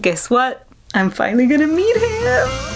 Guess what? I'm finally gonna meet him!